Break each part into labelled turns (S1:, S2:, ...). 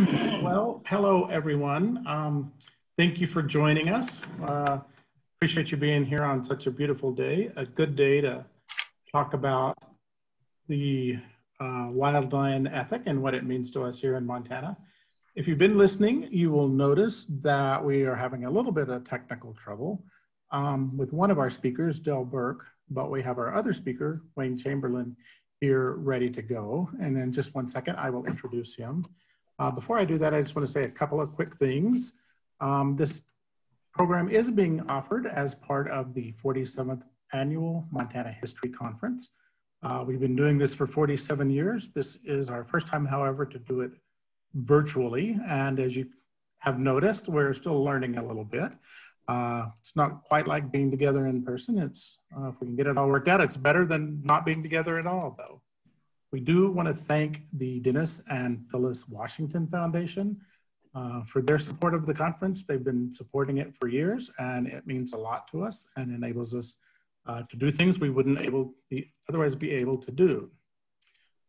S1: well, hello everyone. Um, thank you for joining us. Uh, appreciate you being here on such a beautiful day, a good day to talk about the uh, wildland ethic and what it means to us here in Montana. If you've been listening, you will notice that we are having a little bit of technical trouble um, with one of our speakers, Del Burk, but we have our other speaker, Wayne Chamberlin, here ready to go. And in just one second, I will introduce him. Uh, before I do that, I just want to say a couple of quick things. Um, this program is being offered as part of the 47th Annual Montana History Conference. Uh, we've been doing this for 47 years. This is our first time, however, to do it virtually. And as you have noticed, we're still learning a little bit. Uh, it's not quite like being together in person. It's uh, if we can get it all worked out, it's better than not being together at all, though. We do want to thank the Dennis and Phyllis Washington Foundation uh, for their support of the conference. They've been supporting it for years, and it means a lot to us and enables us uh, to do things we wouldn't able be, otherwise be able to do.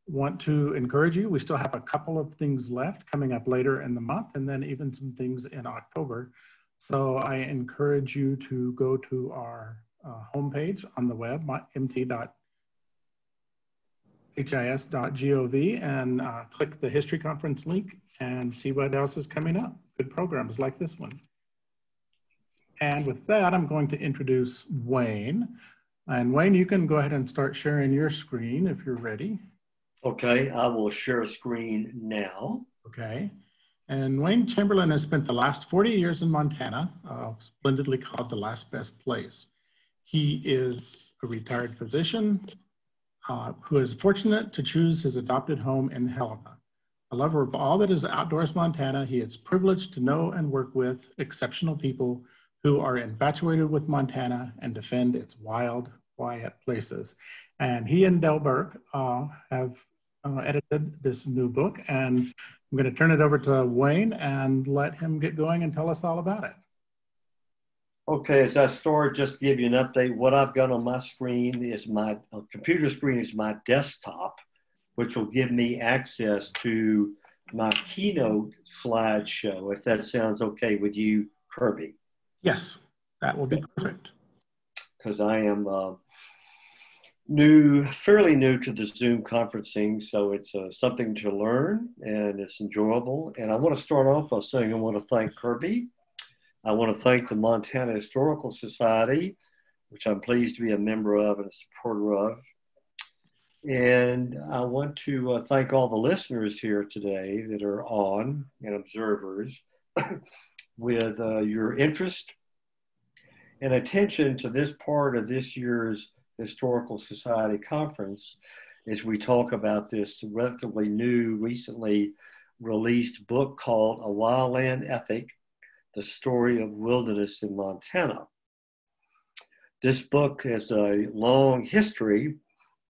S1: Want to encourage you. We still have a couple of things left coming up later in the month, and then even some things in October so I encourage you to go to our uh, homepage on the web, mt.his.gov, and uh, click the history conference link and see what else is coming up. Good programs like this one. And with that, I'm going to introduce Wayne. And Wayne, you can go ahead and start sharing your screen if you're ready.
S2: Okay, I will share a screen now.
S1: Okay. And Wayne Chamberlin has spent the last 40 years in Montana, uh, splendidly called the last best place. He is a retired physician uh, who is fortunate to choose his adopted home in Helena. A lover of all that is outdoors Montana, he is privileged to know and work with exceptional people who are infatuated with Montana and defend its wild, quiet places. And he and Del Burk uh, have uh, edited this new book, and I'm going to turn it over to Wayne and let him get going and tell us all about it.
S2: Okay, as I start, just to give you an update, what I've got on my screen is my uh, computer screen is my desktop, which will give me access to my keynote slideshow, if that sounds okay with you, Kirby.
S1: Yes, that will be perfect.
S2: Because I am uh, new, fairly new to the Zoom conferencing, so it's uh, something to learn and it's enjoyable. And I want to start off by saying I want to thank Kirby. I want to thank the Montana Historical Society, which I'm pleased to be a member of and a supporter of. And I want to uh, thank all the listeners here today that are on and observers with uh, your interest and attention to this part of this year's Historical Society Conference as we talk about this relatively new, recently released book called A Wildland Ethic The Story of Wilderness in Montana. This book has a long history,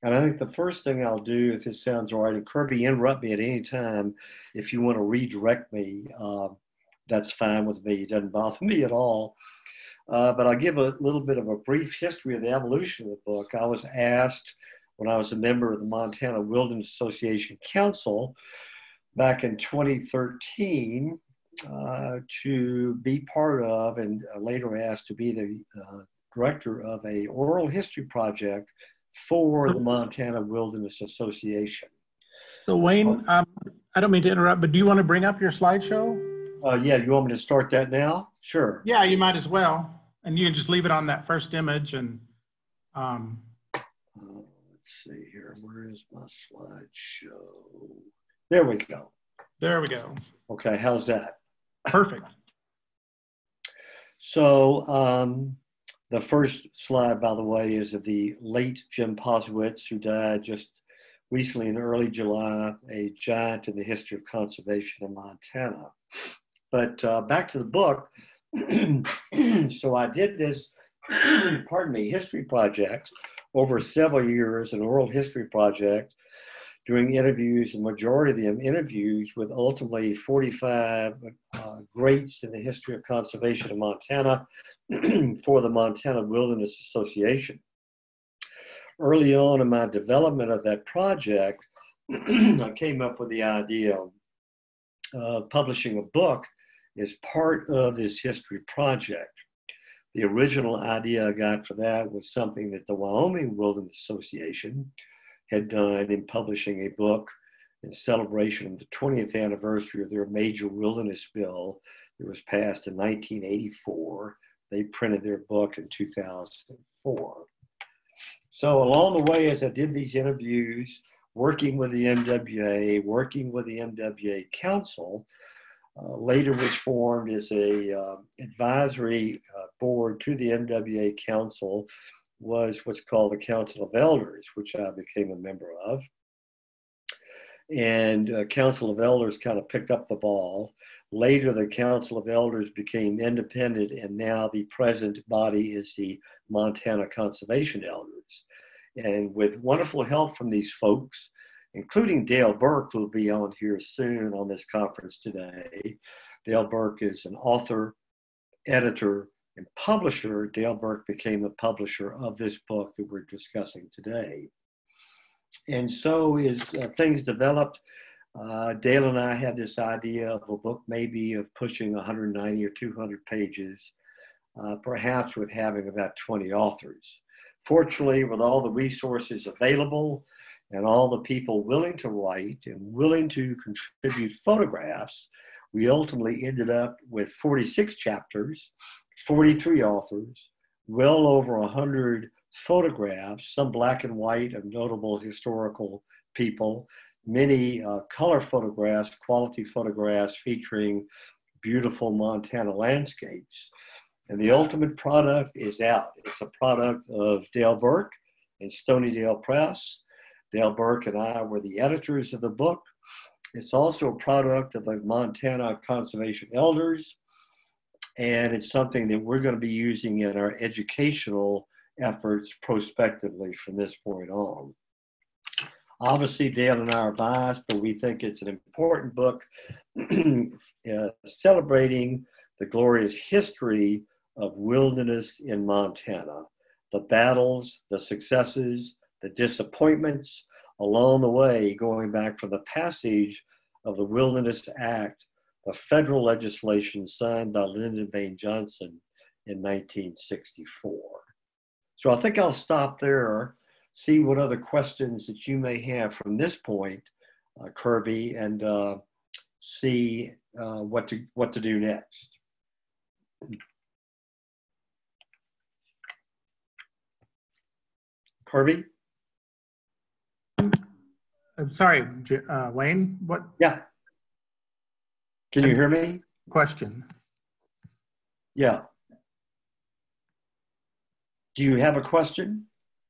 S2: and I think the first thing I'll do, if it sounds all right, and Kirby, interrupt me at any time if you want to redirect me. Uh, that's fine with me. It doesn't bother me at all. Uh, but I'll give a little bit of a brief history of the evolution of the book. I was asked when I was a member of the Montana Wilderness Association Council back in 2013 uh, to be part of and later asked to be the uh, director of a oral history project for the Montana Wilderness Association.
S1: So Wayne, um, I don't mean to interrupt, but do you want to bring up your slideshow?
S2: Uh, yeah, you want me to start that now? Sure.
S1: Yeah, you might as well and you can just leave it on that first image and um,
S2: uh, let's see here where is my slideshow there we go
S1: there we go
S2: okay how's that
S1: perfect.
S2: So um, the first slide by the way is of the late jim posewitz who died just recently in early july a giant in the history of conservation in montana. But uh, back to the book. So I did this, pardon me, history project over several years, an oral history project, doing interviews, the majority of them interviews with ultimately 45 uh, greats in the history of conservation in Montana for the Montana Wilderness Association. Early on in my development of that project, I came up with the idea uh, publishing a book as part of this history project. The original idea I got for that was something that the Wyoming Wilderness Association had done in publishing a book in celebration of the 20th anniversary of their major wilderness bill that was passed in 1984. They printed their book in 2004. So, along the way, as I did these interviews, working with the MWA, working with the MWA Council, uh, later was formed as a uh, advisory uh, board to the MWA Council was what's called the Council of Elders, which I became a member of. And uh, Council of Elders kind of picked up the ball. Later, the Council of Elders became independent, and now the present body is the Montana Conservation Elders. And with wonderful help from these folks, including Dale Burk, who will be on here soon on this conference today. Dale Burk is an author, editor, and publisher. Dale Burk became the publisher of this book that we're discussing today. And so, as uh, things developed, uh, Dale and I had this idea of a book maybe of pushing 190 or 200 pages, uh, perhaps with having about 20 authors. Fortunately, with all the resources available and all the people willing to write and willing to contribute photographs, we ultimately ended up with 46 chapters, 43 authors, well over 100 photographs, some black and white of notable historical people, many uh, color photographs, quality photographs featuring beautiful Montana landscapes. And the ultimate product is out. It's a product of Dale Burk and Stonydale Press. Dale Burk and I were the editors of the book. It's also a product of the Montana Conservation Elders, and it's something that we're going to be using in our educational efforts prospectively from this point on. Obviously, Dale and I are biased, but we think it's an important book uh, celebrating the glorious history of wilderness in Montana, the battles, the successes, the disappointments along the way, going back from the passage of the Wilderness Act, the federal legislation signed by Lyndon Baines Johnson in 1964. So I think I'll stop there, see what other questions that you may have from this point, uh, Kirby, and uh, see uh, what to what to do next. Kirby?
S1: I'm sorry, uh, Wayne, what
S2: Yeah. Can you hear me?
S1: question?
S2: Yeah. Do you have a question?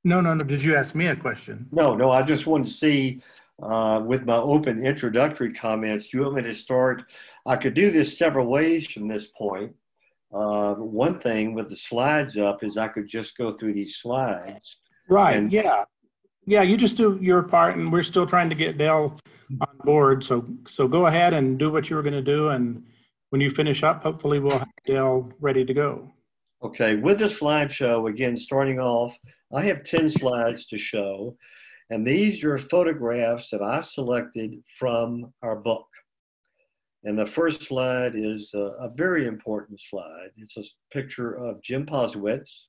S1: No, no, no. Did you ask me a question?
S2: No, no. I just want to see uh, with my open introductory comments. Do you want me to start? I could do this several ways from this point. Uh, one thing with the slides up is I could just go through these slides.
S1: Right.
S2: And-
S1: yeah. Yeah. You just do your part, and we're still trying to get Dale on board. So, so go ahead and do what you were going to do, and when you finish up, hopefully we'll have Dale ready to go.
S2: Okay, with the slideshow, again, starting off, I have 10 slides to show, and these are photographs that I selected from our book. And the first slide is a, a very important slide. It's a picture of Jim Posewitz,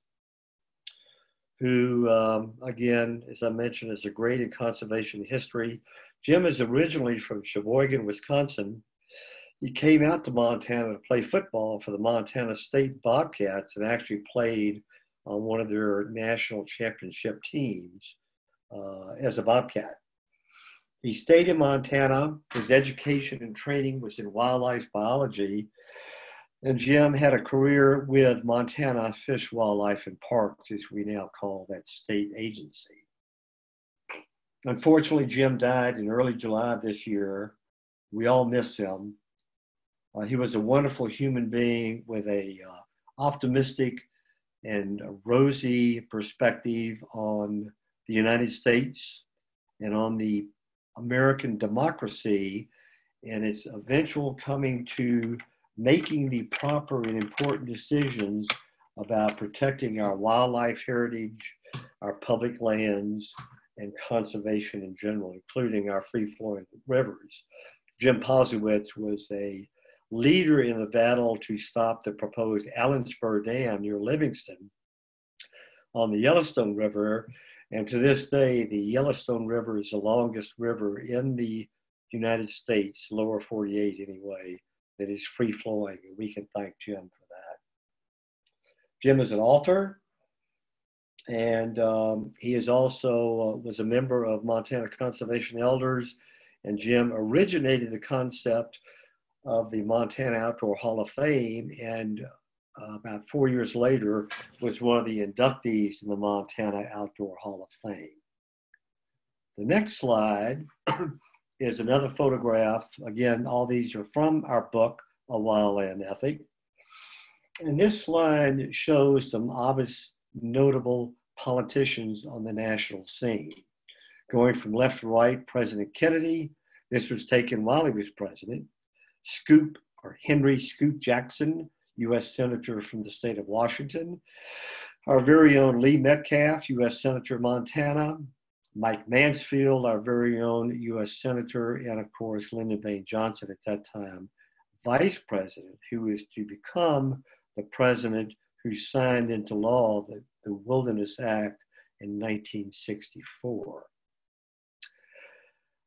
S2: who, um, again, as I mentioned, is a great in conservation history. Jim is originally from Sheboygan, Wisconsin, he came out to Montana to play football for the Montana State Bobcats and actually played on one of their national championship teams uh, as a Bobcat. He stayed in Montana. His education and training was in wildlife biology. And Jim had a career with Montana Fish, Wildlife, and Parks, as we now call that state agency. Unfortunately, Jim died in early July of this year. We all miss him. Uh, he was a wonderful human being with a uh, optimistic and rosy perspective on the United States and on the American democracy and its eventual coming to making the proper and important decisions about protecting our wildlife heritage, our public lands, and conservation in general, including our free flowing rivers. Jim Posewitz was a leader in the battle to stop the proposed Allen Spur Dam near Livingston on the Yellowstone River. And to this day, the Yellowstone River is the longest river in the United States, lower 48 anyway, that is free flowing. And we can thank Jim for that. Jim is an author, and um, he is also uh, was a member of Montana Conservation Elders. And Jim originated the concept of the Montana Outdoor Hall of Fame, and uh, about four years later was one of the inductees in the Montana Outdoor Hall of Fame. The next slide is another photograph. Again, all these are from our book, A Wildland Ethic. And this slide shows some obvious notable politicians on the national scene. Going from left to right, President Kennedy, this was taken while he was president. Scoop or Henry Scoop Jackson, U.S. Senator from the state of Washington. Our very own Lee Metcalf, U.S. Senator Montana. Mike Mansfield, our very own U.S. Senator, and of course, Lyndon Baines Johnson at that time, Vice President, who is to become the president who signed into law the, the Wilderness Act in 1964.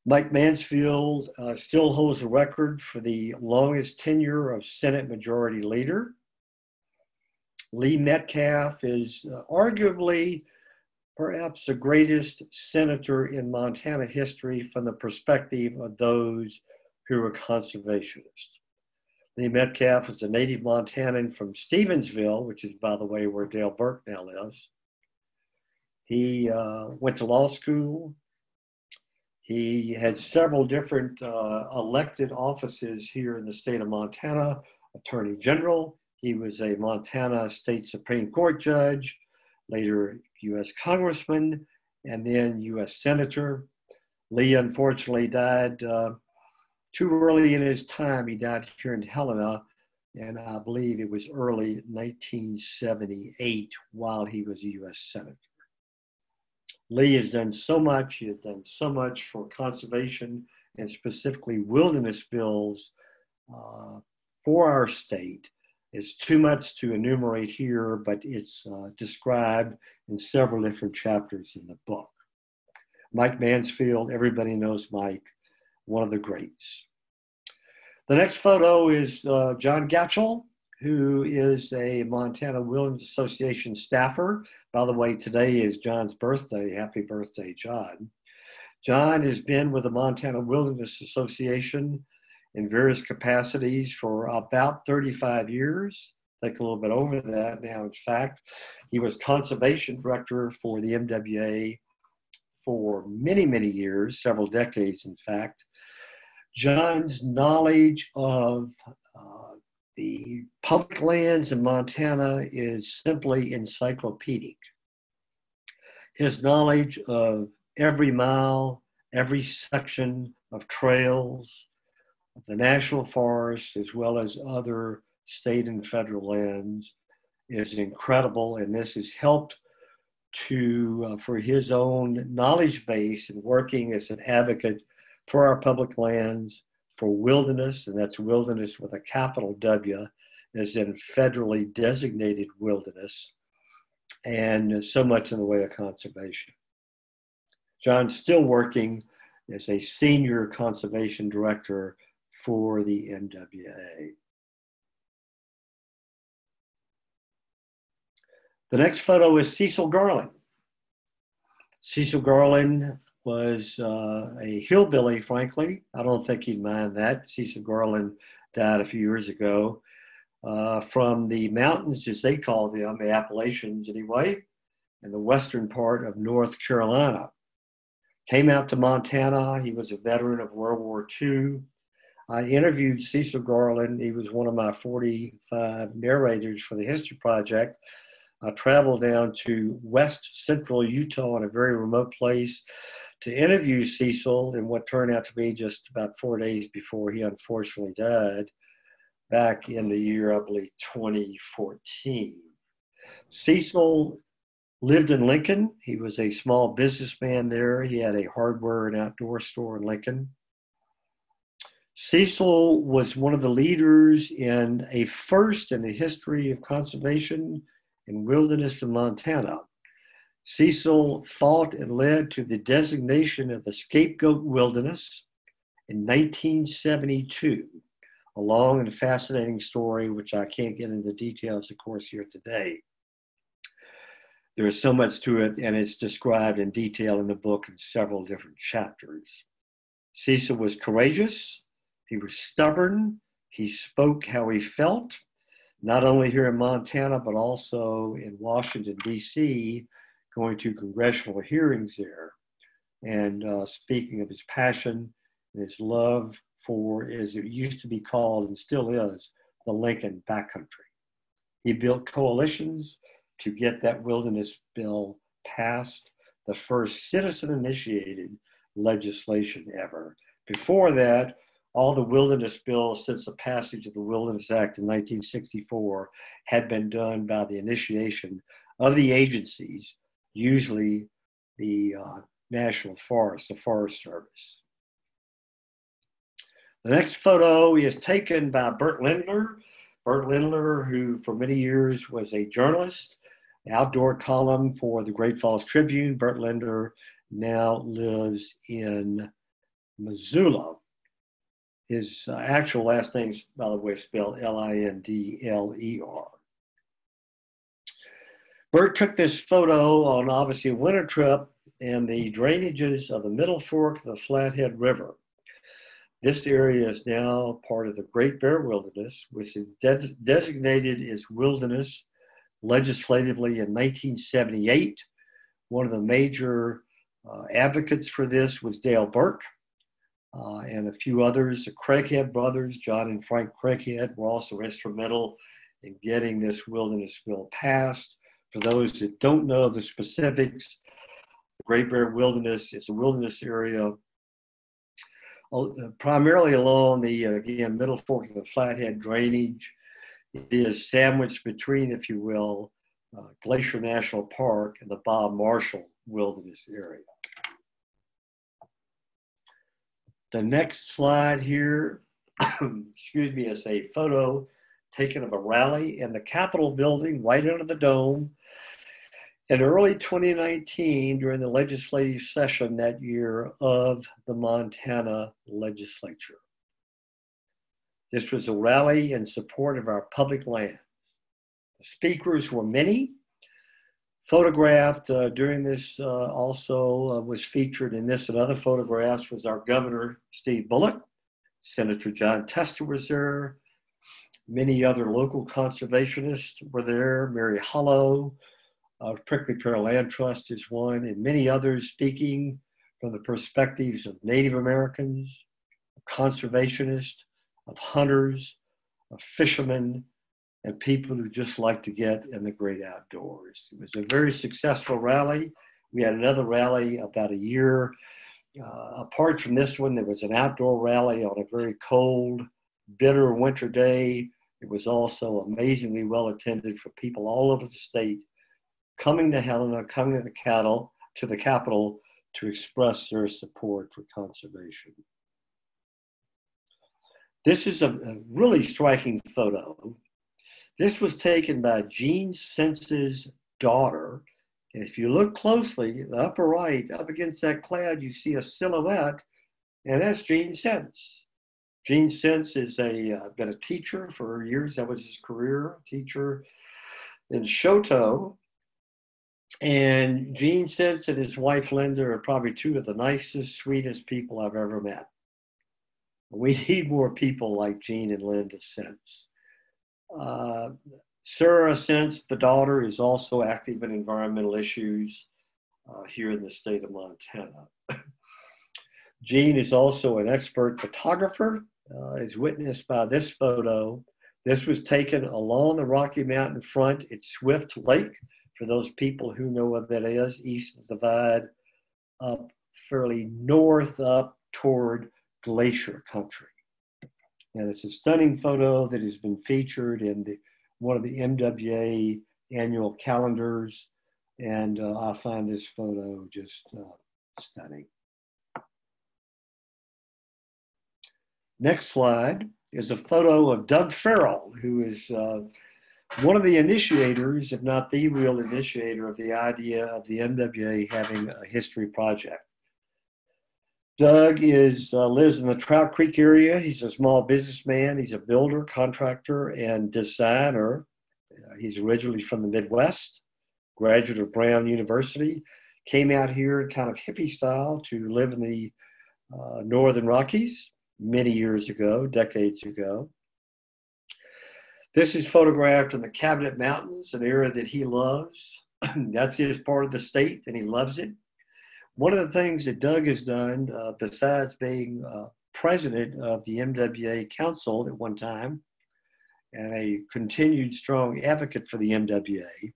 S2: Mike Mansfield uh, still holds the record for the longest tenure of Senate Majority Leader. Lee Metcalf is uh, arguably perhaps the greatest senator in Montana history from the perspective of those who were conservationists. Lee Metcalf is a native Montanan from Stevensville, which is, by the way, where Dale Burk now lives. He uh, went to law school, he had several different uh, elected offices here in the state of Montana Attorney General. He was a Montana State Supreme Court judge, later U.S. Congressman, and then U.S. Senator. Lee unfortunately died uh, too early in his time. He died here in Helena, and I believe it was early 1978 while he was a U.S. Senator. Lee has done so much. He has done so much for conservation and specifically wilderness bills uh, for our state. It's too much to enumerate here, but it's uh, described in several different chapters in the book. Mike Mansfield, everybody knows Mike, one of the greats. The next photo is uh, John Gatchell, who is a Montana Wilderness Association staffer. By the way, today is John's birthday. Happy birthday, John. John has been with the Montana Wilderness Association in various capacities for about 35 years. I think a little bit over that now, in fact. He was conservation director for the MWA for many, many years, several decades, in fact. John's knowledge of uh, the public lands in Montana is simply encyclopedic. His knowledge of every mile, every section of trails, the national forest, as well as other state and federal lands, is incredible. And this has helped to, uh, for his own knowledge base and working as an advocate for our public lands for wilderness, and that's wilderness with a capital W, as in federally designated wilderness, and so much in the way of conservation. John's still working as a senior conservation director for the MWA. The next photo is Cecil Garland. Cecil Garland was uh, a hillbilly, frankly. I don't think he'd mind that. Cecil Garland died a few years ago uh, from the mountains, as they call them, the Appalachians anyway, in the western part of North Carolina. Came out to Montana. He was a veteran of World War II. I interviewed Cecil Garland. He was one of my 45 narrators for the History Project. I traveled down to west central Utah in a very remote place to interview Cecil in what turned out to be just about four days before he unfortunately died back in the year, I believe, 2014. Cecil lived in Lincoln. He was a small businessman there. He had a hardware and outdoor store in Lincoln. Cecil was one of the leaders in a first in the history of conservation and wilderness in Montana. Cecil fought and led to the designation of the scapegoat wilderness in 1972, a long and fascinating story, which I can't get into details, of course, here today. There is so much to it, and it's described in detail in the book in several different chapters. Cecil was courageous, he was stubborn, he spoke how he felt, not only here in Montana, but also in Washington, D.C., going to congressional hearings there and uh, speaking of his passion and his love for, as it used to be called and still is, the Lincoln backcountry. He built coalitions to get that wilderness bill passed, the first citizen initiated legislation ever. Before that, all the wilderness bills since the passage of the Wilderness Act in 1964 had been done by the initiation of the agencies, usually the uh, National Forest, the Forest Service. The next photo is taken by Bert Lindler. Bert Lindler, who for many years was a journalist, outdoor column for the Great Falls Tribune. Bert Lindler now lives in Missoula. His uh, actual last name by the way, spelled L I N D L E R. Bert took this photo on obviously a winter trip in the drainages of the Middle Fork of the Flathead River. This area is now part of the Great Bear Wilderness, which is de- designated as wilderness legislatively in 1978. One of the major uh, advocates for this was Dale Burk uh, and a few others. The Craighead brothers, John and Frank Craighead, were also instrumental in getting this wilderness bill passed. For those that don't know the specifics, the Great Bear Wilderness is a wilderness area uh, primarily along the, uh, again, middle fork of the Flathead drainage. It is sandwiched between, if you will, uh, Glacier National Park and the Bob Marshall Wilderness area. The next slide here, excuse me, is a photo taken of a rally in the Capitol building right under the dome in early 2019 during the legislative session that year of the Montana legislature. This was a rally in support of our public lands. The speakers were many, photographed uh, during this uh, also uh, was featured in this and other photographs was our governor steve bullock senator jon tester was there many other local conservationists were there mary hollow of prickly pear land trust is one and many others speaking from the perspectives of native americans of conservationists of hunters of fishermen and people who just like to get in the great outdoors. It was a very successful rally. We had another rally about a year. Uh, apart from this one, there was an outdoor rally on a very cold, bitter winter day. It was also amazingly well attended for people all over the state coming to Helena, coming to the cattle, to the capital to express their support for conservation. This is a, a really striking photo this was taken by Gene Sentz's daughter. If you look closely, the upper right, up against that cloud, you see a silhouette, and that's Gene Sentz. Gene Sentz is a uh, been a teacher for years. That was his career, teacher in Choteau. And Gene Sentz and his wife Linda are probably two of the nicest, sweetest people I've ever met. We need more people like Gene and Linda Sentz. Uh, Sarah Sentz, the daughter, is also active in environmental issues uh, here in the state of Montana. Gene is also an expert photographer, uh, as witnessed by this photo. This was taken along the Rocky Mountain front at Swift Lake. For those people who know what that is, east of the divide, up fairly north up toward glacier country. And it's a stunning photo that has been featured in the, one of the MWA annual calendars. And uh, I find this photo just uh, stunning. Next slide is a photo of Doug Ferrell, who is uh, one of the initiators, if not the real initiator, of the idea of the MWA having a history project. Doug is uh, lives in the Trout Creek area. He's a small businessman. He's a builder, contractor, and designer. Uh, he's originally from the Midwest, graduate of Brown University. Came out here kind of hippie style to live in the uh, Northern Rockies many years ago, decades ago. This is photographed in the Cabinet Mountains, an area that he loves. That's his part of the state, and he loves it. One of the things that Doug has done, uh, besides being uh, president of the MWA Council at one time, and a continued strong advocate for the MWA,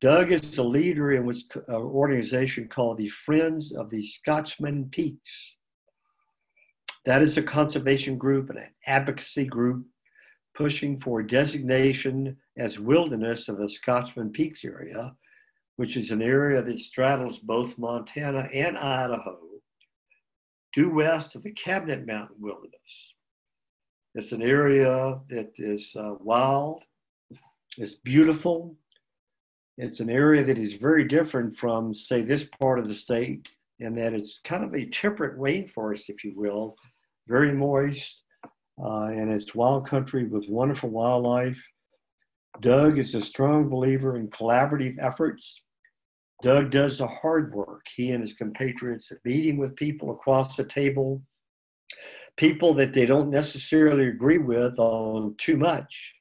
S2: Doug is a leader in what's an organization called the Friends of the Scotchman Peaks. That is a conservation group and an advocacy group pushing for designation as wilderness of the Scotchman Peaks area, which is an area that straddles both Montana and Idaho, due west of the Cabinet Mountain Wilderness. It's an area that is uh, wild, it's beautiful. It's an area that is very different from, say, this part of the state, in that it's kind of a temperate rainforest, if you will, very moist, uh, and it's wild country with wonderful wildlife. Doug is a strong believer in collaborative efforts. Doug does the hard work. He and his compatriots are meeting with people across the table, people that they don't necessarily agree with on too much,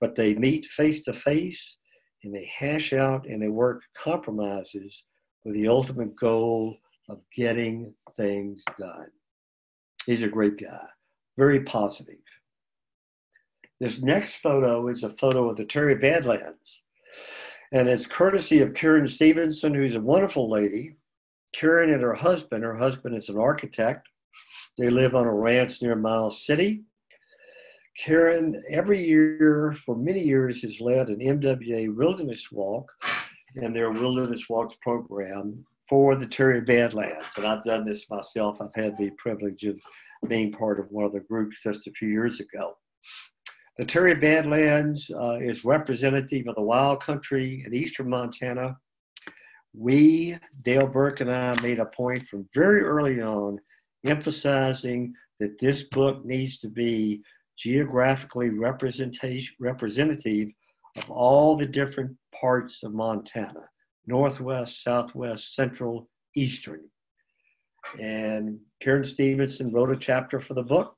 S2: but they meet face to face and they hash out and they work compromises with the ultimate goal of getting things done. He's a great guy, very positive. This next photo is a photo of the Terry Badlands. And it's courtesy of Karen Stevenson, who's a wonderful lady. Karen and her husband, her husband is an architect. They live on a ranch near Miles City. Karen, every year for many years, has led an MWA Wilderness Walk and their Wilderness Walks program for the Terry Badlands. And I've done this myself. I've had the privilege of being part of one of the groups just a few years ago. The Terry Badlands uh, is representative of the wild country in eastern Montana. We, Dale Burk and I, made a point from very early on emphasizing that this book needs to be geographically representation, representative of all the different parts of Montana Northwest, Southwest, Central, Eastern. And Karen Stevenson wrote a chapter for the book.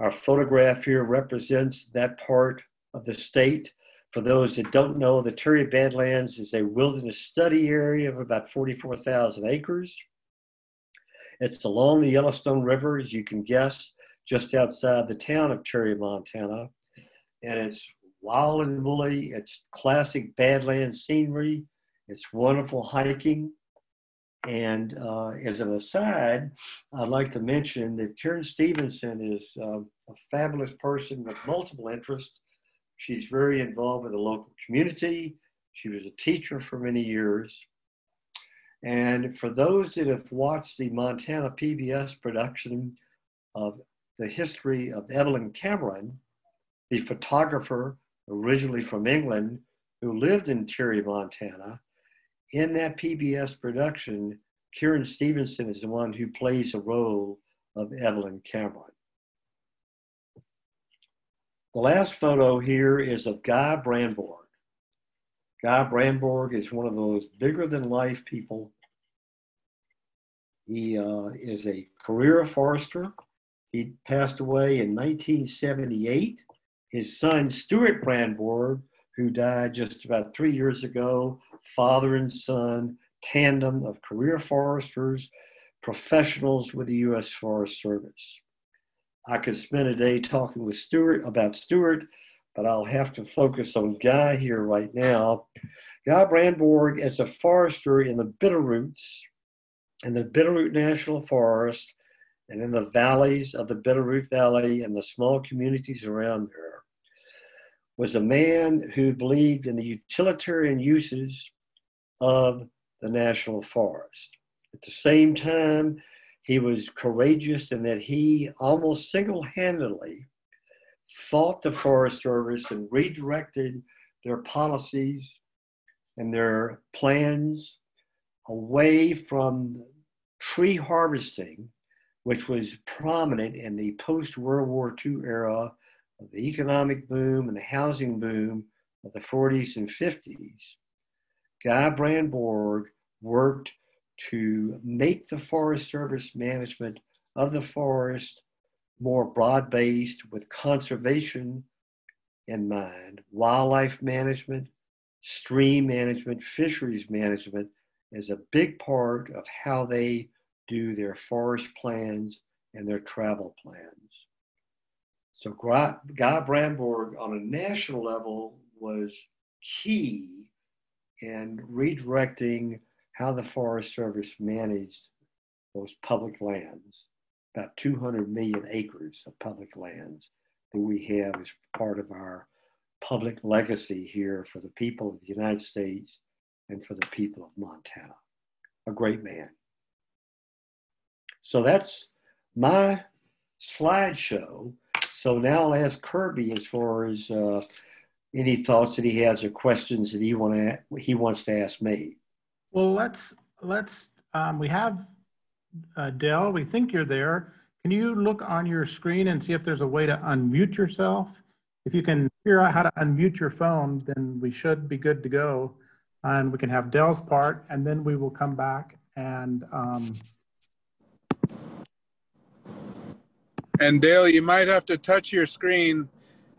S2: Our photograph here represents that part of the state. For those that don't know, the Terry Badlands is a wilderness study area of about 44,000 acres. It's along the Yellowstone River, as you can guess, just outside the town of Terry, Montana. And it's wild and woolly, it's classic Badlands scenery, it's wonderful hiking. And uh, as an aside, I'd like to mention that Karen Stevenson is uh, a fabulous person with multiple interests. She's very involved with the local community. She was a teacher for many years. And for those that have watched the Montana PBS production of the history of Evelyn Cameron, the photographer originally from England who lived in Terry, Montana, in that PBS production, Karen Stevenson is the one who plays the role of Evelyn Cameron. The last photo here is of Guy Brandborg. Guy Brandborg is one of those bigger than life people. He uh, is a career forester. He passed away in 1978. His son, Stewart Brandborg, who died just about three years ago, father and son tandem of career foresters, professionals with the U.S. Forest Service. I could spend a day talking with Stewart about Stewart, but I'll have to focus on Guy here right now. Guy Brandborg is a forester in the Bitterroots, in the Bitterroot National Forest, and in the valleys of the Bitterroot Valley and the small communities around there was a man who believed in the utilitarian uses of the national forest. At the same time, He was courageous in that he almost single handedly fought the Forest Service and redirected their policies and their plans away from tree harvesting, which was prominent in the post World War II era of the economic boom and the housing boom of the 40s and 50s. Guy Brandborg worked to make the Forest Service management of the forest more broad based with conservation in mind, wildlife management, stream management, fisheries management is a big part of how they do their forest plans and their travel plans. So Guy Brandborg on a national level was key in redirecting how the Forest Service managed those public lands, about 200 million acres of public lands that we have as part of our public legacy here for the people of the United States and for the people of Montana. A great man. So that's my slideshow. So now I'll ask Kirby as far as uh, any thoughts that he has or questions that he want to he wants to ask me.
S1: Well, let's let's um, we have uh, Dell. We think you're there. Can you look on your screen and see if there's a way to unmute yourself? If you can figure out how to unmute your phone, then we should be good to go, and we can have Dell's part, and then we will come back and. Um...
S3: and Dale, you might have to touch your screen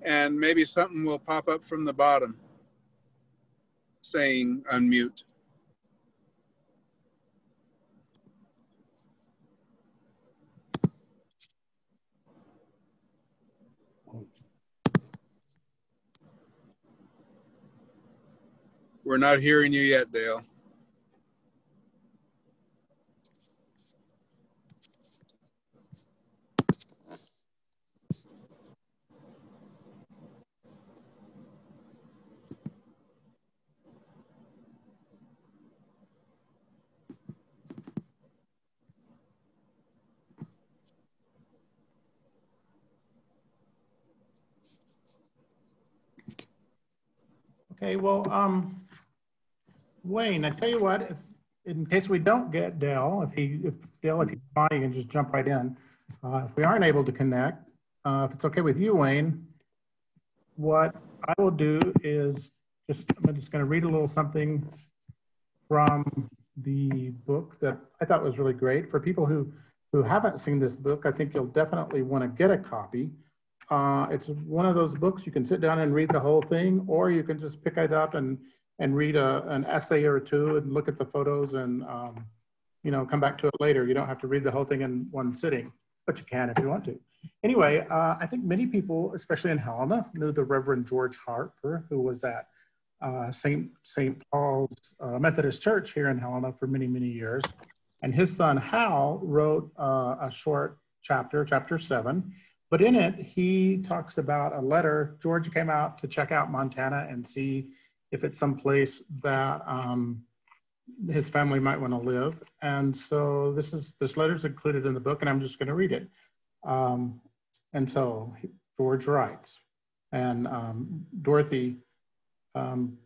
S3: and maybe something will pop up from the bottom saying unmute. We're not hearing you yet, Dale.
S1: Well, um, Wayne, I tell you what, if, in case we don't get Dell, if he, if Dell, if he's fine, you can just jump right in. Uh, if we aren't able to connect, uh, if it's okay with you, Wayne, what I will do is just, I'm just going to read a little something from the book that I thought was really great. For people who, who haven't seen this book, I think you'll definitely want to get a copy. Uh, it's one of those books you can sit down and read the whole thing, or you can just pick it up and and read a, an essay or two and look at the photos and um, you know come back to it later. You don't have to read the whole thing in one sitting, but you can if you want to. Anyway, uh, I think many people, especially in Helena, knew the Reverend George Harper, who was at uh, St. St. Paul's uh, Methodist Church here in Helena for many many years, and his son Hal wrote uh, a short chapter, chapter seven but in it, he talks about a letter. George came out to check out Montana and see if it's someplace that um, his family might want to live. And so this is this letter is included in the book, and I'm just going to read it. Um, and so George writes, and um, Dorothy, um,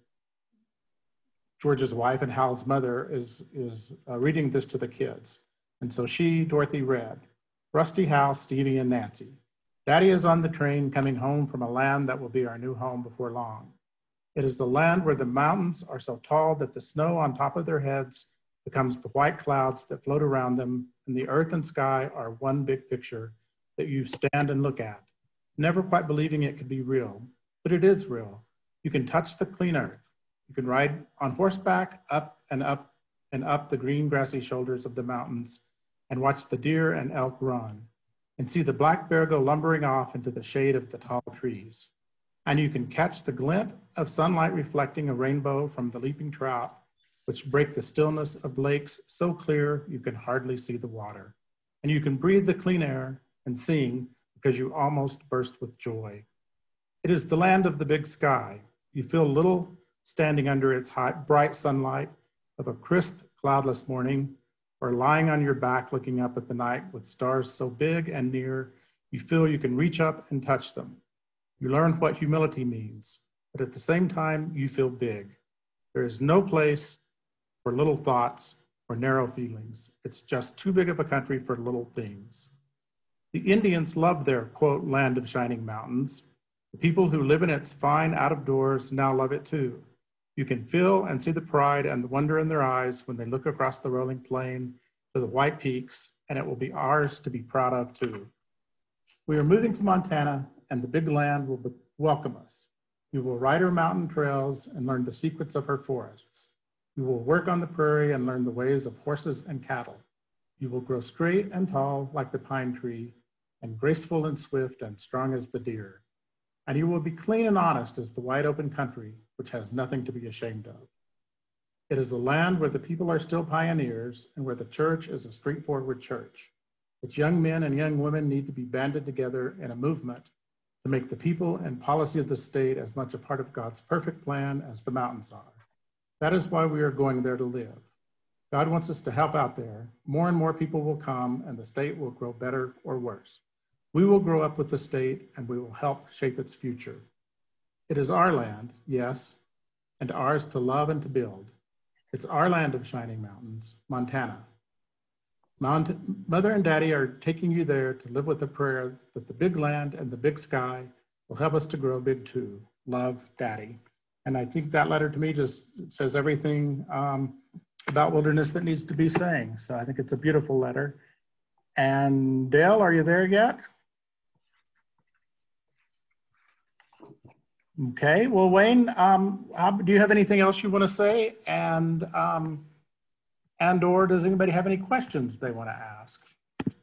S1: George's wife and Hal's mother, is is uh, reading this to the kids. And so she, Dorothy, read, "Rusty Hal, Stevie, and Nancy." Daddy is on the train coming home from a land that will be our new home before long. It is the land where the mountains are so tall that the snow on top of their heads becomes the white clouds that float around them, and the earth and sky are one big picture that you stand and look at, never quite believing it could be real. But it is real. You can touch the clean earth. You can ride on horseback up and up and up the green grassy shoulders of the mountains and watch the deer and elk run and see the black bear go lumbering off into the shade of the tall trees. And you can catch the glint of sunlight reflecting a rainbow from the leaping trout, which break the stillness of lakes so clear you can hardly see the water. And you can breathe the clean air and sing because you almost burst with joy. It is the land of the big sky. You feel little standing under its hot, bright sunlight of a crisp, cloudless morning, or lying on your back looking up at the night with stars so big and near you feel you can reach up and touch them. You learn what humility means, but at the same time, you feel big. There is no place for little thoughts or narrow feelings. It's just too big of a country for little things. The Indians love their, quote, land of shining mountains. The people who live in its fine out of doors now love it too. You can feel and see the pride and the wonder in their eyes when they look across the rolling plain to the white peaks, and it will be ours to be proud of too. We are moving to Montana, and the big land will welcome us. We will ride her mountain trails and learn the secrets of her forests. We will work on the prairie and learn the ways of horses and cattle. You will grow straight and tall like the pine tree, and graceful and swift and strong as the deer. And you will be clean and honest as the wide open country, which has nothing to be ashamed of. It is a land where the people are still pioneers and where the church is a straightforward church. Its young men and young women need to be banded together in a movement to make the people and policy of the state as much a part of God's perfect plan as the mountains are. That is why we are going there to live. God wants us to help out there. More and more people will come, and the state will grow better or worse. We will grow up with the state, and we will help shape its future. It is our land, yes, and ours to love and to build. It's our land of shining mountains, Montana. Mount, Mother and Daddy are taking you there to live with the prayer that the big land and the big sky will help us to grow big too. Love, Daddy. And I think that letter to me just says everything um, about wilderness that needs to be saying. So I think it's a beautiful letter. And Dale, are you there yet? Okay, well, Wayne, um, do you have anything else you want to say? And um, and or does anybody have any questions they want to ask?
S2: I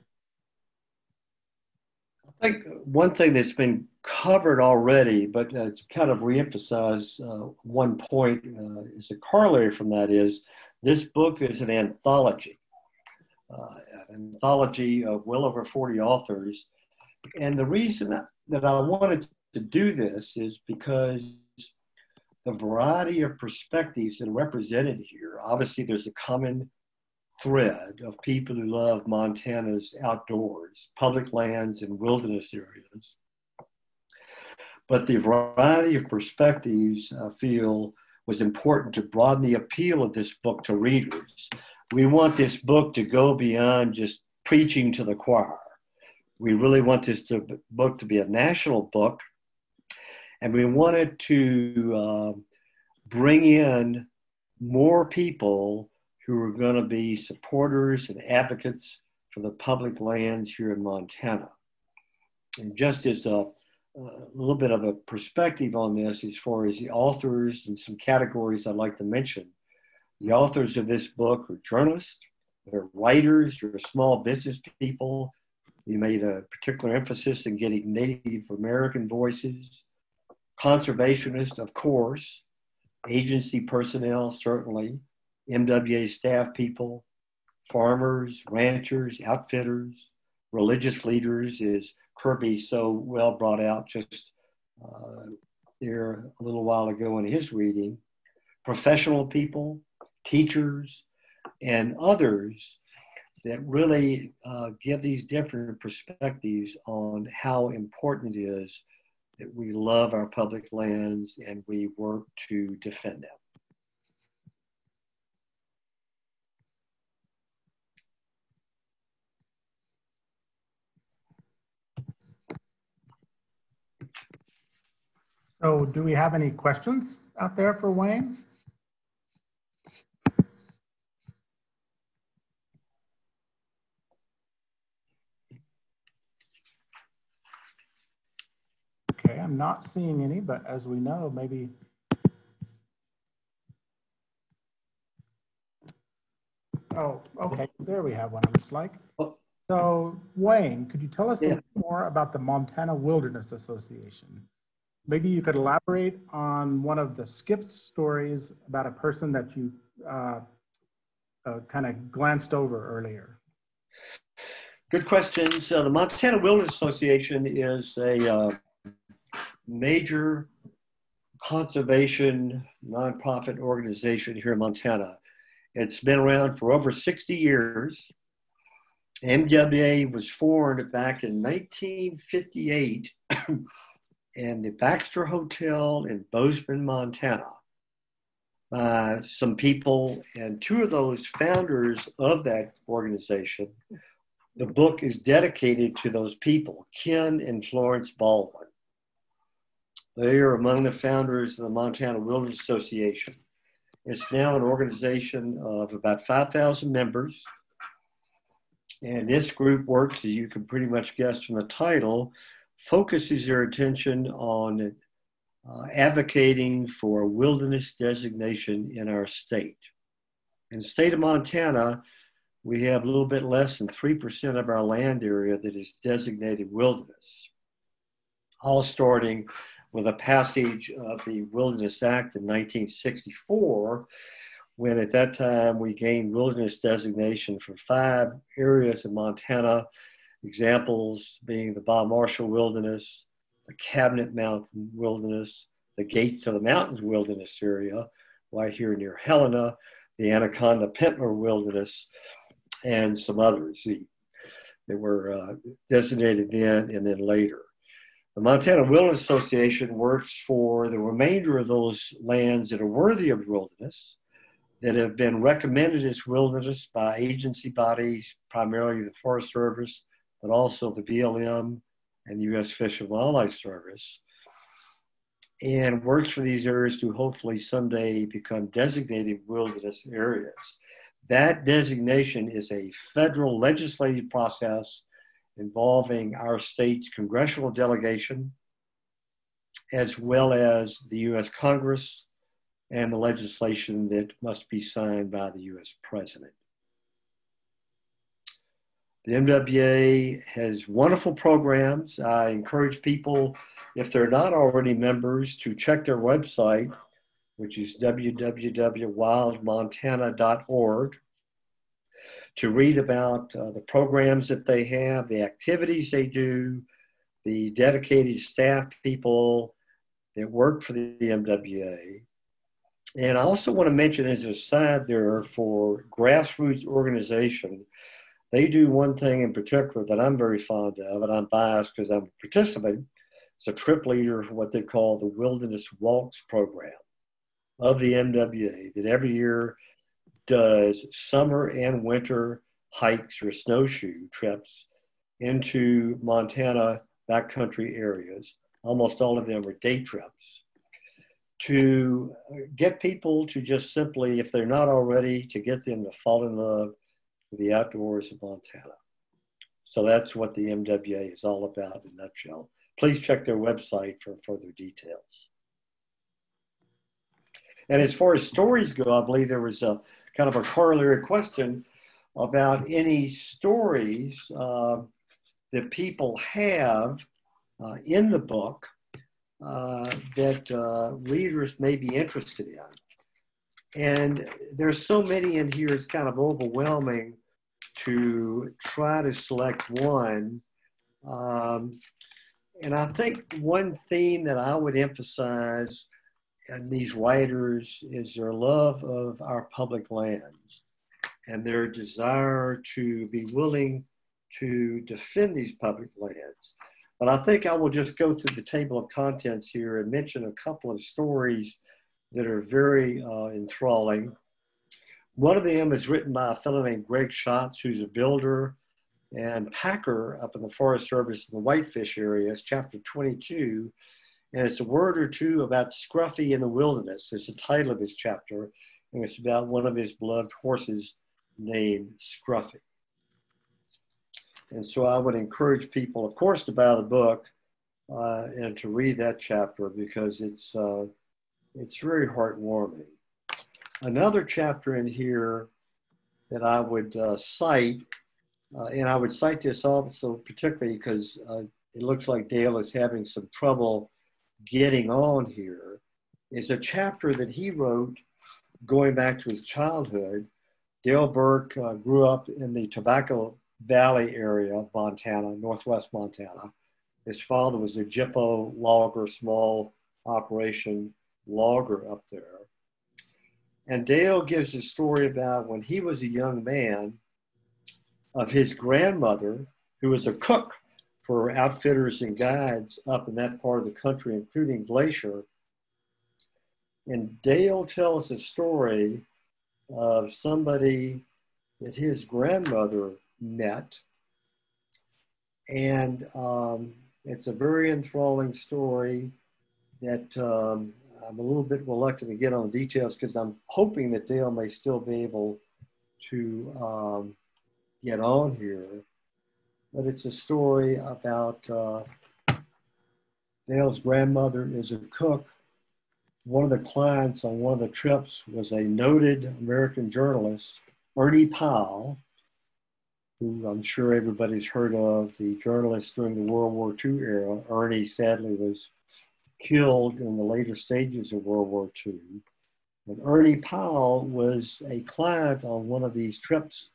S2: think one thing that's been covered already, but uh, to kind of reemphasize uh, one point uh, is a corollary from that is this book is an anthology, uh, an anthology of well over 40 authors. And the reason that I wanted to do this is because the variety of perspectives that are represented here. Obviously, there's a common thread of people who love Montana's outdoors, public lands, and wilderness areas. But the variety of perspectives I feel was important to broaden the appeal of this book to readers. We want this book to go beyond just preaching to the choir. We really want this to, book to be a national book and we wanted to uh, bring in more people who are going to be supporters and advocates for the public lands here in Montana. And just as a, a, little bit of a perspective on this, as far as the authors and some categories I'd like to mention, the authors of this book are journalists, they're writers, they're small business people. We made a particular emphasis in getting Native American voices, conservationists, of course, agency personnel, certainly, MWA staff people, farmers, ranchers, outfitters, religious leaders, is Kirby so well brought out just uh, there a little while ago in his reading, professional people, teachers, and others that really uh, give these different perspectives on how important it is that we love our public lands and we work to defend them.
S1: So do we have any questions out there for Wayne? Okay, I'm not seeing any, but as we know, maybe Oh, okay, there we have one, it looks like. Oh. So Wayne, could you tell us yeah. more about the Montana Wilderness Association? Maybe you could elaborate on one of the skipped stories about a person that you uh, uh, kind of glanced over earlier.
S2: Good questions. Uh, the Montana Wilderness Association is a uh, major conservation nonprofit organization here in Montana. It's been around for over 60 years. MWA was formed back in 1958 in the Baxter Hotel in Bozeman, Montana. Uh, some people, and two of those founders of that organization, the book is dedicated to those people, Ken and Florence Baldwin. They are among the founders of the Montana Wilderness Association. It's now an organization of about 5,000 members. And this group works, as you can pretty much guess from the title, focuses their attention on uh, advocating for wilderness designation in our state. In the state of Montana, we have a little bit less than 3% of our land area that is designated wilderness. All starting with a passage of the Wilderness Act in 1964, when at that time we gained wilderness designation for five areas in Montana, examples being the Bob Marshall Wilderness, the Cabinet Mountain Wilderness, the Gates of the Mountains Wilderness area, right here near Helena, the Anaconda Pintler Wilderness, and some others that were uh, designated then and then later. The Montana Wilderness Association works for the remainder of those lands that are worthy of wilderness, that have been recommended as wilderness by agency bodies, primarily the Forest Service, but also the BLM and the U.S. Fish and Wildlife Service, and works for these areas to hopefully someday become designated wilderness areas. That designation is a federal legislative process involving our state's congressional delegation, as well as the US Congress and the legislation that must be signed by the US President. The MWA has wonderful programs. I encourage people, if they're not already members, to check their website, which is www.wildmontana.org to read about uh, the programs that they have, the activities they do, the dedicated staff people that work for the MWA. And I also want to mention as a side there for grassroots organization, they do one thing in particular that I'm very fond of, and I'm biased because I'm participating. It's a trip leader for what they call the Wilderness Walks program of the MWA that every year does summer and winter hikes or snowshoe trips into Montana backcountry areas. Almost all of them are day trips to get people to just simply, if they're not already, to get them to fall in love with the outdoors of Montana. So that's what the MWA is all about in a nutshell. Please check their website for further details. And as far as stories go, I believe there was a kind of a corollary question about any stories uh, that people have uh, in the book uh, that uh, readers may be interested in. And there's so many in here, it's kind of overwhelming to try to select one. Um, and I think one theme that I would emphasize these writers is their love of our public lands and their desire to be willing to defend these public lands. But I think I will just go through the table of contents here and mention a couple of stories that are very uh, enthralling. One of them is written by a fellow named Greg Schatz, who's a builder and packer up in the Forest Service in the Whitefish area. It's chapter 22 and it's a word or two about Scruffy in the Wilderness. It's the title of his chapter, and it's about one of his beloved horses named Scruffy. And so I would encourage people, of course, to buy the book uh, and to read that chapter because it's uh, it's very heartwarming. Another chapter in here that I would uh, cite, uh, and I would cite this also particularly because uh, it looks like Dale is having some trouble getting on here is a chapter that he wrote going back to his childhood. Dale Burk uh, grew up in the Tobacco Valley area of Montana, northwest Montana. His father was a gyppo logger, small operation logger up there. And Dale gives a story about when he was a young man of his grandmother, who was a cook for outfitters and guides up in that part of the country, including Glacier. And Dale tells a story of somebody that his grandmother met. And um, it's a very enthralling story that um, I'm a little bit reluctant to get on the details because I'm hoping that Dale may still be able to um, get on here. But it's a story about uh, Dale's grandmother is a cook. One of the clients on one of the trips was a noted American journalist, Ernie Pyle, who I'm sure everybody's heard of, the journalist during the World War II era. Ernie sadly was killed in the later stages of World War II. And Ernie Pyle was a client on one of these trips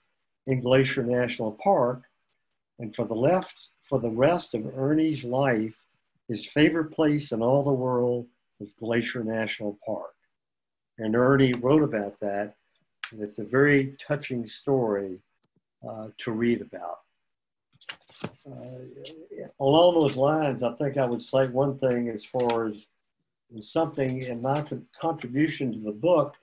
S2: in Glacier National Park. And for the left, for the rest of Ernie's life, his favorite place in all the world was Glacier National Park. And Ernie wrote about that. And it's a very touching story uh, to read about. Uh, along those lines, I think I would say one thing as far as something in my contribution to the book.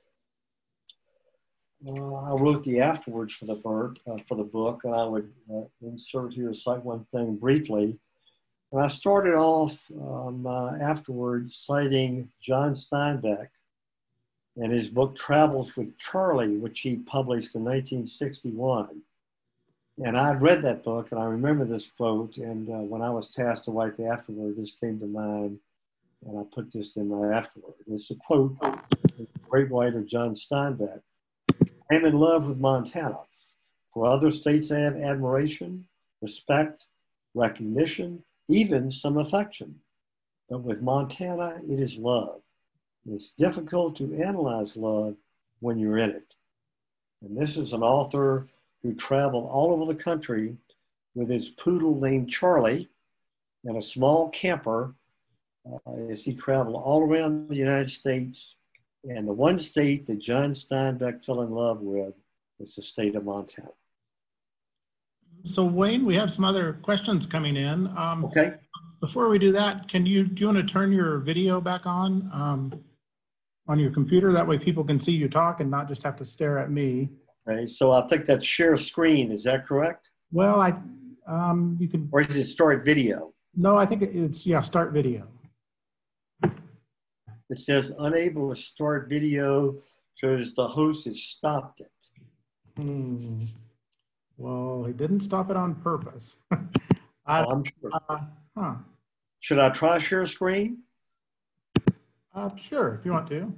S2: Uh, I wrote the afterwards for the book, uh, for the book, and I would uh, insert here cite one thing briefly. And I started off um, uh, afterwards citing John Steinbeck and his book Travels with Charley, which he published in 1961. And I'd read that book, and I remember this quote. And uh, when I was tasked to write the afterword, this came to mind, and I put this in my afterword. It's a quote from the great writer John Steinbeck. I'm in love with Montana. For other states, I have admiration, respect, recognition, even some affection. But with Montana, it is love. It's difficult to analyze love when you're in it. And this is an author who traveled all over the country with his poodle named Charley and a small camper uh, as he traveled all around the United States. And the one state that John Steinbeck fell in love with was the state of Montana.
S1: So Wayne, we have some other questions coming in. Um,
S2: okay.
S1: Before we do that, can you do you want to turn your video back on um, on your computer? That way people can see you talk and not just have to stare at me.
S2: Okay, so I think that's share screen. Is that correct?
S1: Well, I um, you can.
S2: Or is it start video?
S1: No, I think it's yeah, start video.
S2: It says unable to start video because the host has stopped it.
S1: Hmm. Well, he didn't stop it on purpose.
S2: I, oh, I'm sure.
S1: Uh, huh.
S2: Should I try share screen?
S1: Uh, sure, if you want to.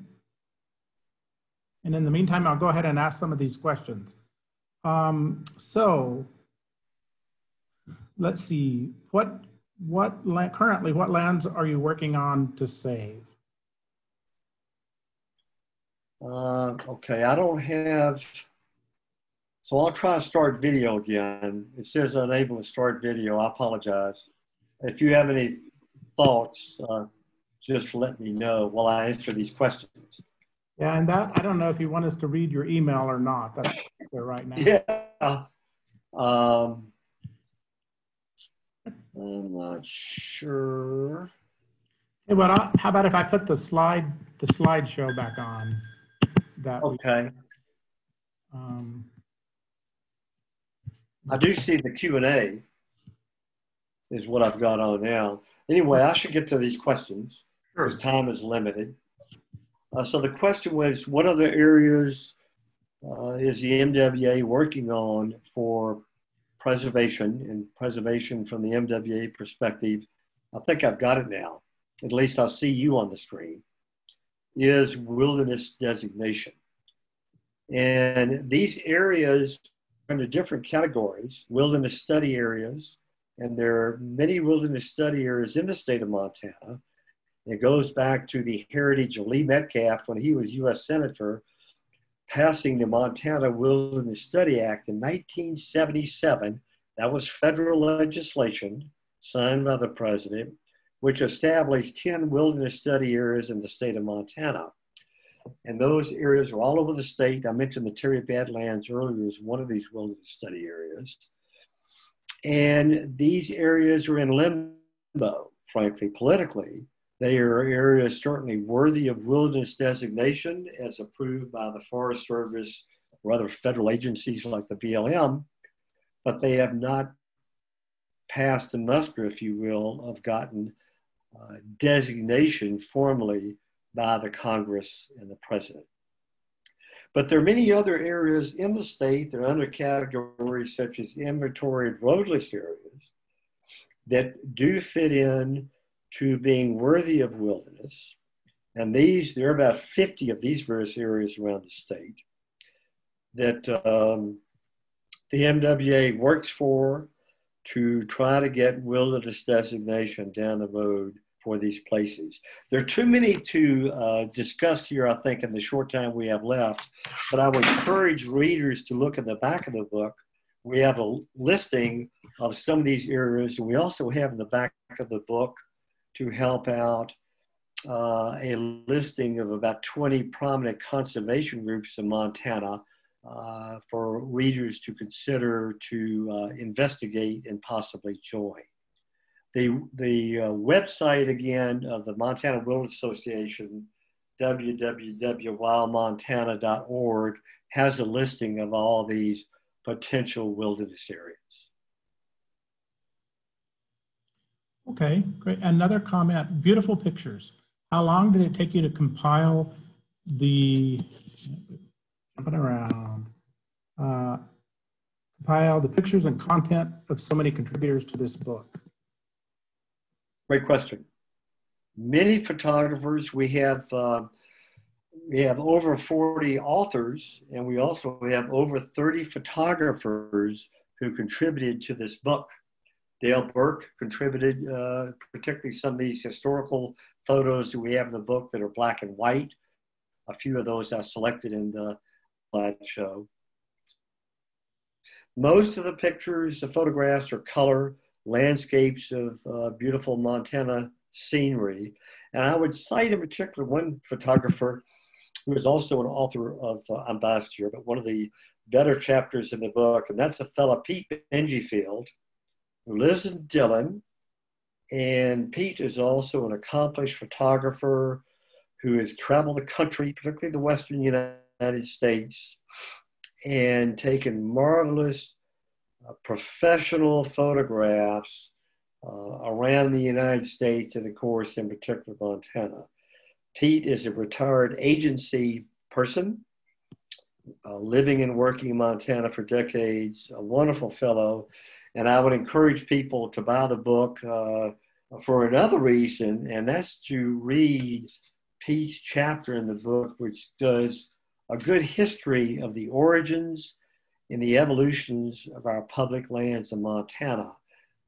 S1: And in the meantime, I'll go ahead and ask some of these questions. Um, so let's see, what, what currently, what lands are you working on to save?
S2: Uh, okay, I don't have, so I'll try to start video again. It says unable to start video. I apologize. If you have any thoughts, uh, just let me know while I answer these questions.
S1: Yeah, and that, I don't know if you want us to read your email or not. That's there right now.
S2: Yeah. Um, I'm not sure.
S1: Hey, but I, how about if I put the slide, the slideshow back on? That
S2: okay.
S1: Um,
S2: I do see the Q and A is what I've got on now. Anyway, I should get to these questions because sure. time is limited. Uh, so the question was, what other areas uh, is the MWA working on for preservation and preservation from the MWA perspective? I think I've got it now. At least I'll see you on the screen. Is wilderness designation. And these areas under different categories, wilderness study areas, and there are many wilderness study areas in the state of Montana it goes back to the heritage of Lee Metcalf when he was U.S. Senator, passing the Montana Wilderness Study Act in 1977. That was federal legislation signed by the president, which established 10 wilderness study areas in the state of Montana. And those areas are all over the state. I mentioned the Terry Badlands earlier as one of these wilderness study areas. And these areas are in limbo, frankly, politically. They are areas certainly worthy of wilderness designation as approved by the Forest Service or other federal agencies like the BLM, but they have not passed the muster, if you will, of gotten uh, designation formally by the Congress and the President. But there are many other areas in the state that are under categories such as inventoried roadless areas that do fit in to being worthy of wilderness. And these, there are about 50 of these various areas around the state that um, the MWA works for to try to get wilderness designation down the road for these places. There are too many to uh, discuss here, I think, in the short time we have left, but I would encourage readers to look at the back of the book. We have a listing of some of these areas, and we also have in the back of the book to help out uh, a listing of about 20 prominent conservation groups in Montana uh, for readers to consider to uh, investigate and possibly join. The, the uh, website again of the Montana Wilderness Association, www.wildmontana.org, has a listing of all these potential wilderness areas.
S1: Okay, great. Another comment, beautiful pictures. How long did it take you to compile the, jumping around, uh, compile the pictures and content of so many contributors to this book?
S2: Great question. Many photographers, we have, uh, we have over 40 authors, and we also have over 30 photographers who contributed to this book. Dale Burk contributed, uh, particularly some of these historical photos that we have in the book that are black and white. A few of those I selected in the slideshow. Most of the pictures, the photographs are color, landscapes of uh, beautiful Montana scenery. And I would cite in particular one photographer who is also an author of uh, I'm biased here, but one of the better chapters in the book, and that's a fellow Pete Benjifield who lives in Dillon. And Pete is also an accomplished photographer who has traveled the country, particularly the Western United States, and taken marvelous professional photographs uh, around the United States and, of course, in particular, Montana. Pete is a retired agency person, uh, living and working in Montana for decades, a wonderful fellow, and I would encourage people to buy the book uh, for another reason, and that's to read Pete's chapter in the book, which does a good history of the origins and the evolutions of our public lands in Montana,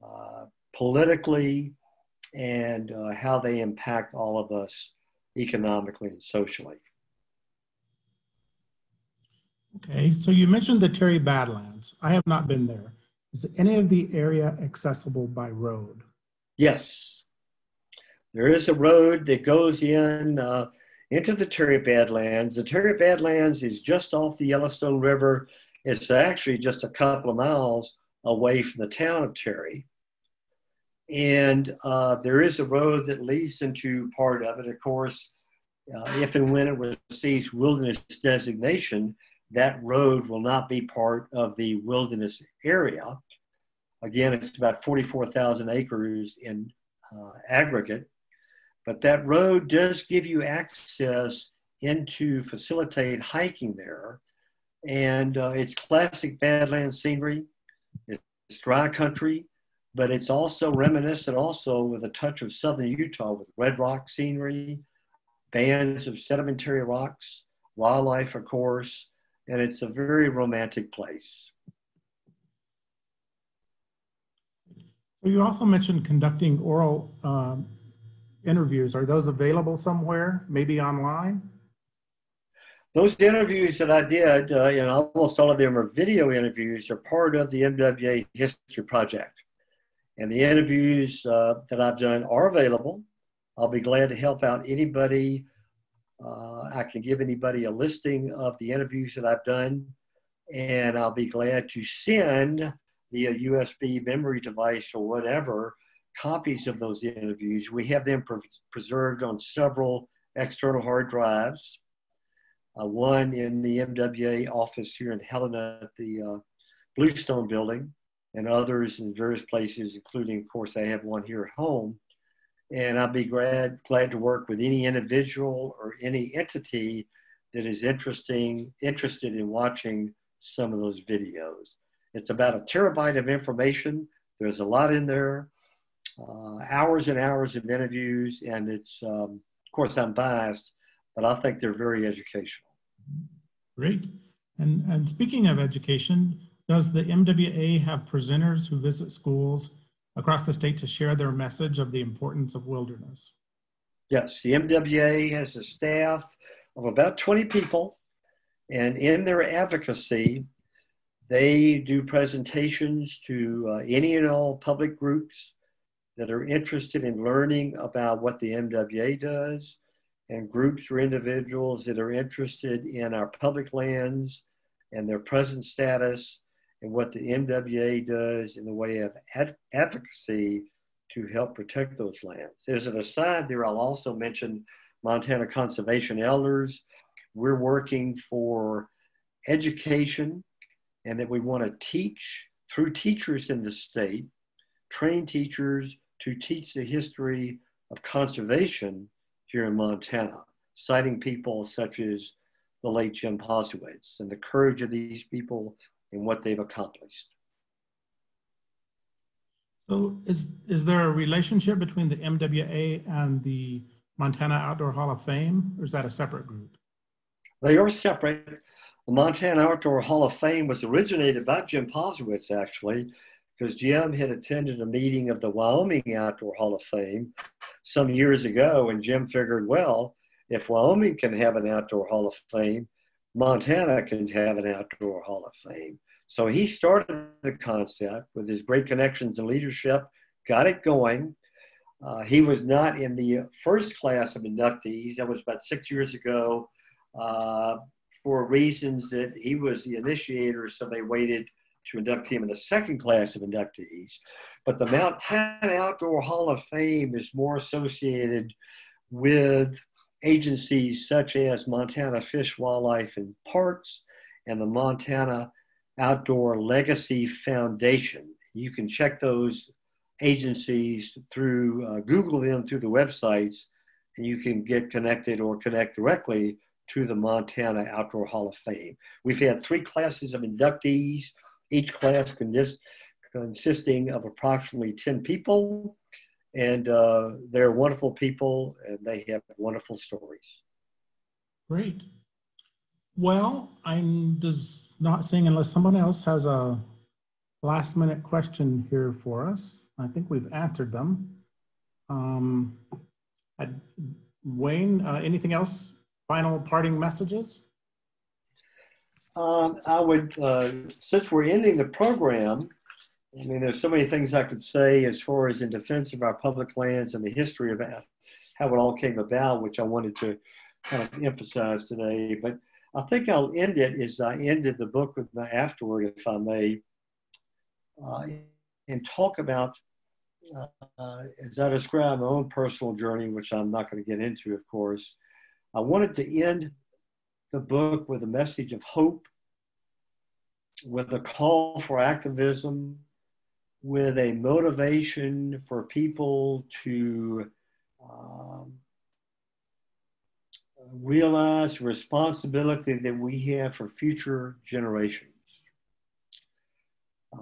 S2: uh, politically, and uh, how they impact all of us economically and socially.
S1: Okay, so you mentioned the Terry Badlands. I have not been there. Is any of the area accessible by road?
S2: Yes. There is a road that goes in uh, into the Terry Badlands. The Terry Badlands is just off the Yellowstone River. It's actually just a couple of miles away from the town of Terry. And uh, there is a road that leads into part of it. Of course, uh, if and when it receives wilderness designation, that road will not be part of the wilderness area. Again, it's about 44,000 acres in uh, aggregate, but that road does give you access into facilitate hiking there. And uh, it's classic Badlands scenery. It's dry country, but it's also reminiscent also with a touch of southern Utah with red rock scenery, bands of sedimentary rocks, wildlife, of course, and it's a very romantic place.
S1: You also mentioned conducting oral um, interviews. Are those available somewhere, maybe online?
S2: Those interviews that I did, uh, and almost all of them are video interviews, are part of the MWA History Project. And the interviews uh, that I've done are available. I'll be glad to help out anybody Uh, I can give anybody a listing of the interviews that I've done, and I'll be glad to send via USB memory device or whatever copies of those interviews. We have them pre- preserved on several external hard drives. Uh, one in the MWA office here in Helena at the uh, Bluestone building, and others in various places, including, of course, I have one here at home. And I'll be glad, glad to work with any individual or any entity that is interesting, interested in watching some of those videos. It's about a terabyte of information. There's a lot in there, uh, hours and hours of interviews, and it's, um, of course, I'm biased, but I think they're very educational.
S1: Great. And, and speaking of education, does the MWA have presenters who visit schools across the state to share their message of the importance of wilderness?
S2: Yes, the MWA has a staff of about 20 people, and in their advocacy, they do presentations to uh, any and all public groups that are interested in learning about what the MWA does, and groups or individuals that are interested in our public lands and their present status and what the MWA does in the way of ad- advocacy to help protect those lands. As an aside there, I'll also mention Montana Conservation Elders. We're working for education and that we want to teach through teachers in the state, train teachers to teach the history of conservation here in Montana, citing people such as the late Jim Posewitz and the courage of these people and what they've accomplished.
S1: So is, is there a relationship between the MWA and the Montana Outdoor Hall of Fame, or is that a separate group?
S2: They are separate. The Montana Outdoor Hall of Fame was originated by Jim Posewitz, actually, because Jim had attended a meeting of the Wyoming Outdoor Hall of Fame some years ago, and Jim figured, well, if Wyoming can have an Outdoor Hall of Fame, Montana can have an outdoor hall of fame. So he started the concept with his great connections and leadership, got it going. Uh, he was not in the first class of inductees. That was about six years ago uh, for reasons that he was the initiator, so they waited to induct him in the second class of inductees. But the Montana Outdoor Hall of Fame is more associated with agencies such as Montana Fish, Wildlife, and Parks and the Montana Outdoor Legacy Foundation. You can check those agencies through, uh, Google them through the websites, and you can get connected or connect directly to the Montana Outdoor Hall of Fame. We've had three classes of inductees, each class consist, consisting of approximately 10 people and uh, they're wonderful people and they have wonderful stories.
S1: Great. Well, I'm just not seeing unless someone else has a last minute question here for us. I think we've answered them. Um, I, Wayne, uh, anything else? Final parting messages?
S2: Um, I would, uh, since we're ending the program, I mean, there's so many things I could say as far as in defense of our public lands and the history of how it all came about, which I wanted to kind of emphasize today. But I think I'll end it as I ended the book with my afterword, if I may, uh, and talk about, uh, as I describe my own personal journey, which I'm not going to get into, of course. I wanted to end the book with a message of hope, with a call for activism, with a motivation for people to um, realize responsibility that we have for future generations.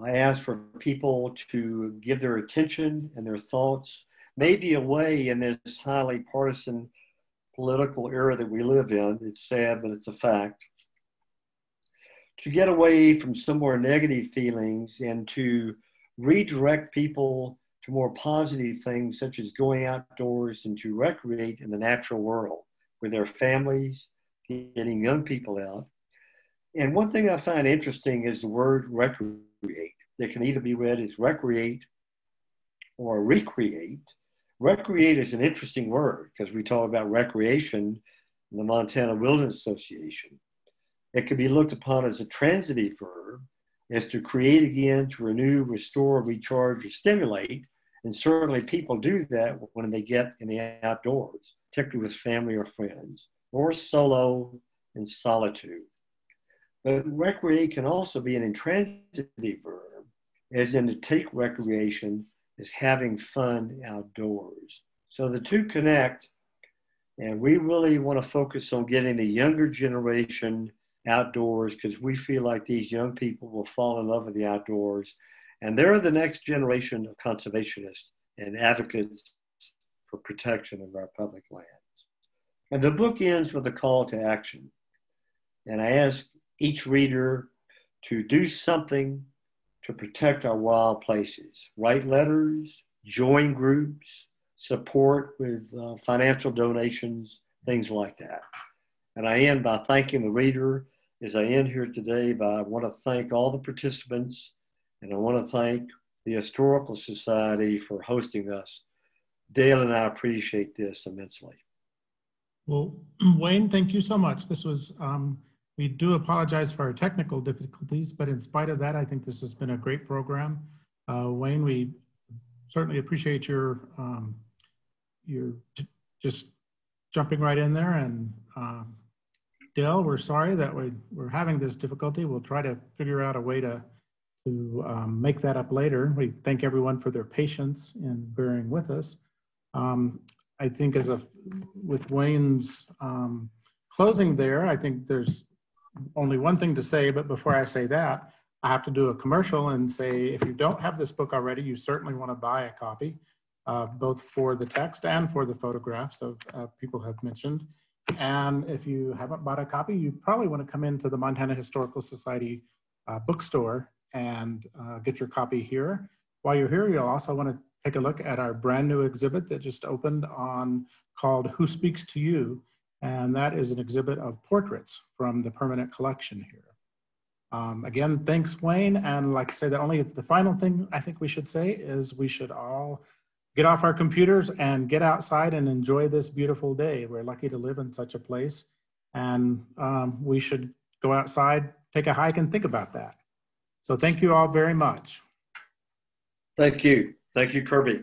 S2: I ask for people to give their attention and their thoughts, maybe away in this highly partisan political era that we live in. It's sad, but it's a fact. To get away from some more negative feelings and to redirect people to more positive things such as going outdoors and to recreate in the natural world with their families, getting young people out. And one thing I find interesting is the word recreate. It can either be read as recreate or recreate. Recreate is an interesting word because we talk about recreation in the Montana Wilderness Association. It can be looked upon as a transitive verb, as to create again, to renew, restore, recharge, or stimulate. And certainly people do that when they get in the outdoors, particularly with family or friends, or solo in solitude. But recreate can also be an intransitive verb, as in to take recreation as having fun outdoors. So the two connect, and we really want to focus on getting the younger generation outdoors because we feel like these young people will fall in love with the outdoors. And they're the next generation of conservationists and advocates for protection of our public lands. And the book ends with a call to action. And I ask each reader to do something to protect our wild places. Write letters, join groups, support with uh, financial donations, things like that. And I end by thanking the reader as I end here today, but I want to thank all the participants and I want to thank the Historical Society for hosting us. Dale and I appreciate this immensely.
S1: Well, Wayne, thank you so much. This was, um, we do apologize for our technical difficulties, but in spite of that, I think this has been a great program. Uh, Wayne, we certainly appreciate your, um, your just jumping right in there and um, Dale, we're sorry that we, we're having this difficulty. We'll try to figure out a way to, to um, make that up later. We thank everyone for their patience in bearing with us. Um, I think as a, with Wayne's um, closing there, I think there's only one thing to say, but before I say that, I have to do a commercial and say, if you don't have this book already, you certainly want to buy a copy, uh, both for the text and for the photographs of uh, people have mentioned. And if you haven't bought a copy, you probably want to come into the Montana Historical Society uh, bookstore and uh, get your copy here. While you're here, you'll also want to take a look at our brand new exhibit that just opened on called Who Speaks to You? And that is an exhibit of portraits from the permanent collection here. Um, again, thanks, Wayne. And like I say, the only the final thing I think we should say is we should all get off our computers and get outside and enjoy this beautiful day. We're lucky to live in such a place, and um, we should go outside, take a hike, and think about that. So, thank you all very much.
S2: Thank you. Thank you, Kirby.